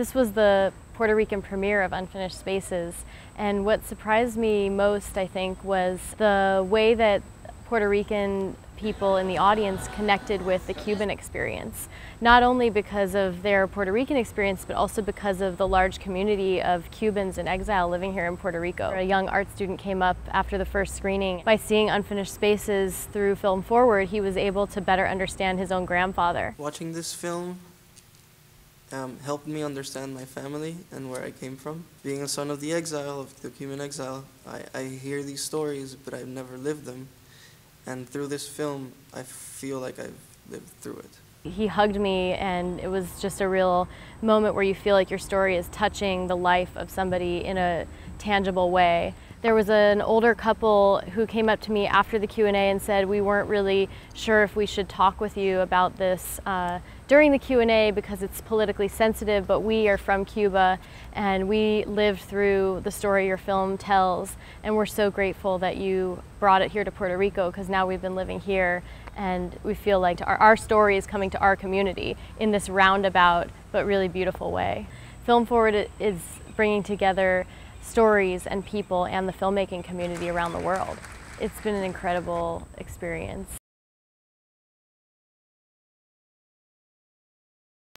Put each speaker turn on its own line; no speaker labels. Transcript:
This was the Puerto Rican premiere of Unfinished Spaces, and what surprised me most, I think, was the way that Puerto Rican people in the audience connected with the Cuban experience. Not only because of their Puerto Rican experience, but also because of the large community of Cubans in exile living here in Puerto Rico. A young art student came up after the first screening. By seeing Unfinished Spaces through Film Forward, he was able to better understand his own grandfather.
Watching this film um, helped me understand my family and where I came from. Being a son of the exile, of the Cuban exile, I, I hear these stories, but I've never lived them. And through this film, I feel like I've lived through it.
He hugged me, and it was just a real moment where you feel like your story is touching the life of somebody in a tangible way. There was an older couple who came up to me after the Q&A and said we weren't really sure if we should talk with you about this uh, during the Q&A because it's politically sensitive, but we are from Cuba and we lived through the story your film tells and we're so grateful that you brought it here to Puerto Rico because now we've been living here and we feel like our, our story is coming to our community in this roundabout but really beautiful way. Film Forward is bringing together stories and people and the filmmaking community around the world. It's been an incredible experience.